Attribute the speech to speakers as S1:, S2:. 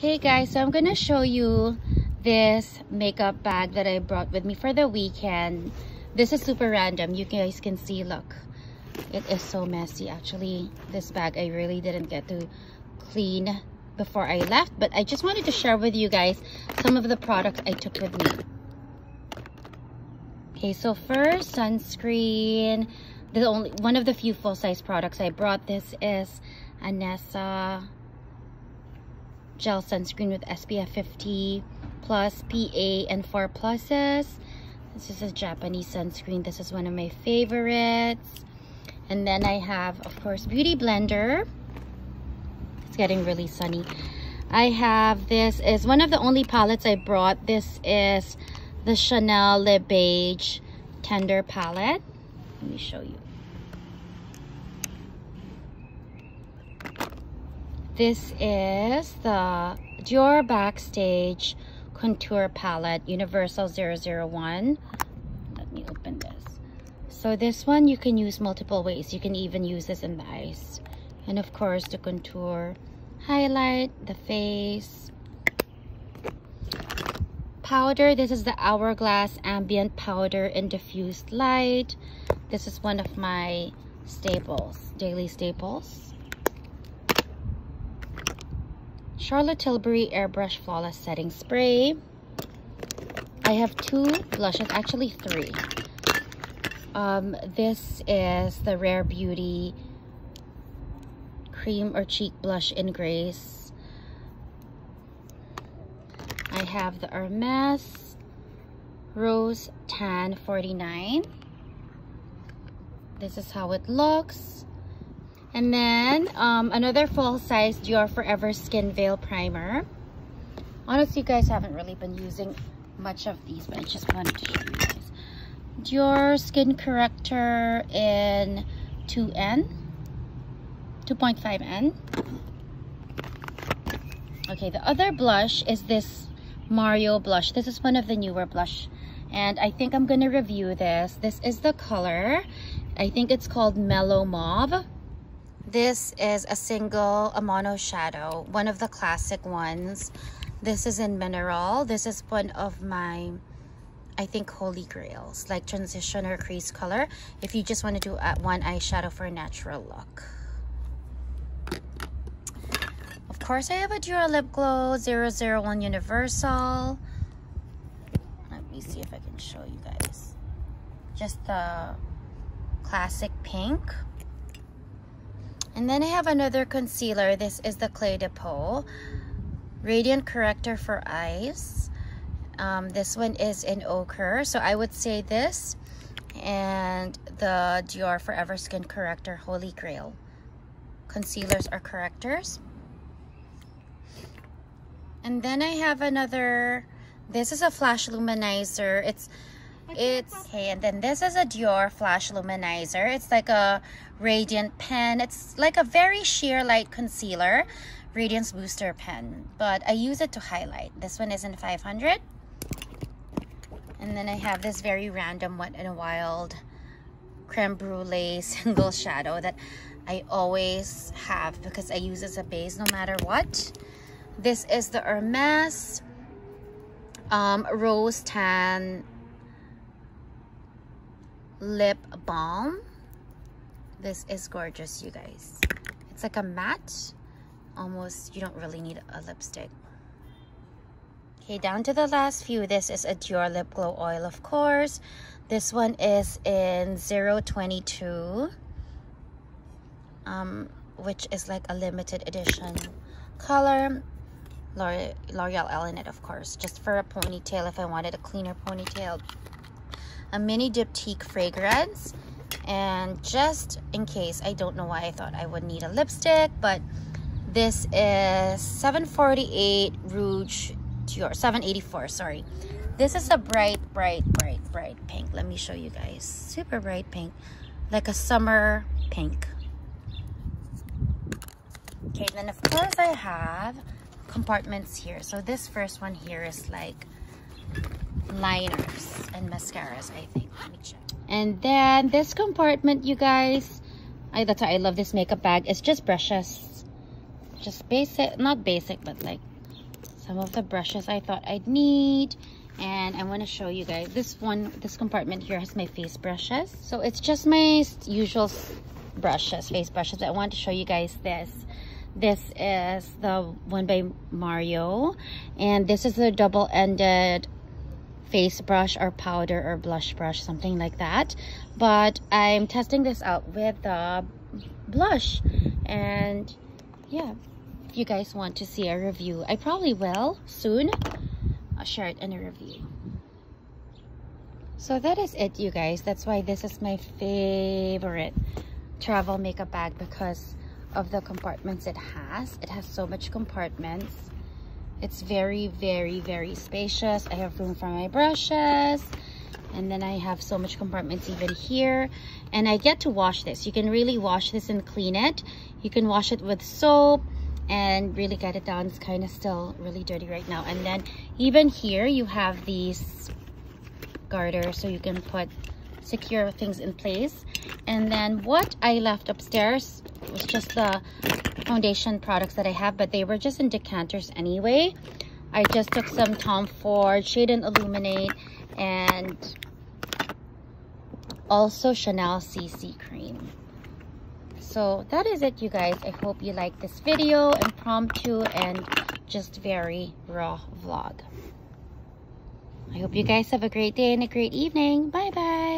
S1: Okay guys, so I'm gonna show you this makeup bag that I brought with me for the weekend. This is super random. You guys can see, look. It is so messy. Actually, this bag I really didn't get to clean before I left. But I just wanted to share with you guys some of the products I took with me. Okay, so first, sunscreen. The only one of the few full-size products I brought. This is Anessa gel sunscreen with SPF 50 plus PA and 4 pluses. This is a Japanese sunscreen. This is one of my favorites. And then I have, of course, Beauty Blender. It's getting really sunny. I have this is one of the only palettes I brought. This is the Chanel Le Beige Tender Palette. Let me show you. This is the Dior Backstage Contour Palette Universal 001. Let me open this. So this one you can use multiple ways. You can even use this in the eyes. And of course the contour highlight, the face. Powder, this is the Hourglass Ambient Powder in Diffused Light. This is one of my staples, daily staples. Charlotte Tilbury Airbrush Flawless Setting Spray. I have two blushes, actually three. Um, this is the Rare Beauty Cream or Cheek Blush in Grace. I have the Hermes Rose Tan 49. This is how it looks. And then um, another full-size Dior Forever Skin Veil Primer. Honestly, you guys haven't really been using much of these, but I just wanted to show you guys. Dior Skin Corrector in 2N, 2.5N. Okay, the other blush is this Mario blush. This is one of the newer blush. And I think I'm going to review this. This is the color. I think it's called Mellow Mauve. This is a single a mono shadow, one of the classic ones. This is in mineral. This is one of my, I think, holy grails, like transition or crease color. If you just want to do one eyeshadow for a natural look. Of course, I have a Dior Lip Glow 001 Universal. Let me see if I can show you guys. Just the classic pink. And then I have another concealer. This is the Clé de Peau Radiant Corrector for Eyes. Um, this one is in ochre. So I would say this and the Dior Forever Skin Corrector Holy Grail. Concealers are correctors. And then I have another, this is a flash luminizer. It's it's okay and then this is a dior flash luminizer. It's like a radiant pen. It's like a very sheer light concealer radiance booster pen. But i use it to highlight. This one is in 500 and then i have this very random Wet n Wild creme brulee single shadow that i always have because i use as a base no matter what. This is the hermes um, rose tan lip balm. This is gorgeous, you guys. It's like a matte. Almost, you don't really need a lipstick. Okay, down to the last few. This is a Dior Lip Glow Oil, of course. This one is in 022. Um, which is like a limited edition color. L'Oreal Elnett, of course. Just for a ponytail if I wanted a cleaner ponytail a mini diptyque fragrance. And just in case I don't know why I thought I would need a lipstick but this is 748 Rouge Dior 784 sorry. This is a bright bright bright bright pink. Let me show you guys. Super bright pink. Like a summer pink. Okay then of course I have compartments here. So this first one here is like liners and mascaras, I think. Let me check. And then this compartment, you guys, I, that's why I love this makeup bag. It's just brushes. Just basic, not basic, but like some of the brushes I thought I'd need and I want to show you guys this one this compartment here has my face brushes so it's just my usual brushes face brushes I want to show you guys this this is the one by Mario and this is a double-ended face brush or powder or blush brush something like that but I'm testing this out with the blush and yeah if you guys want to see a review I probably will soon I'll share it in a review. So that is it, you guys. That's why this is my favorite travel makeup bag because of the compartments it has. It has so much compartments. It's very, very, very spacious. I have room for my brushes. And then I have so much compartments even here. And I get to wash this. You can really wash this and clean it. You can wash it with soap and really get it down. It's kind of still really dirty right now. And then even here you have these garters so you can put secure things in place. And then what I left upstairs was just the foundation products that I have, but they were just in decanters anyway. I just took some Tom Ford Shade and Illuminate and also Chanel CC cream. So that is it you guys. I hope you like this video impromptu and just very raw vlog. I hope you guys have a great day and a great evening. Bye bye